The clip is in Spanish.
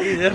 y de...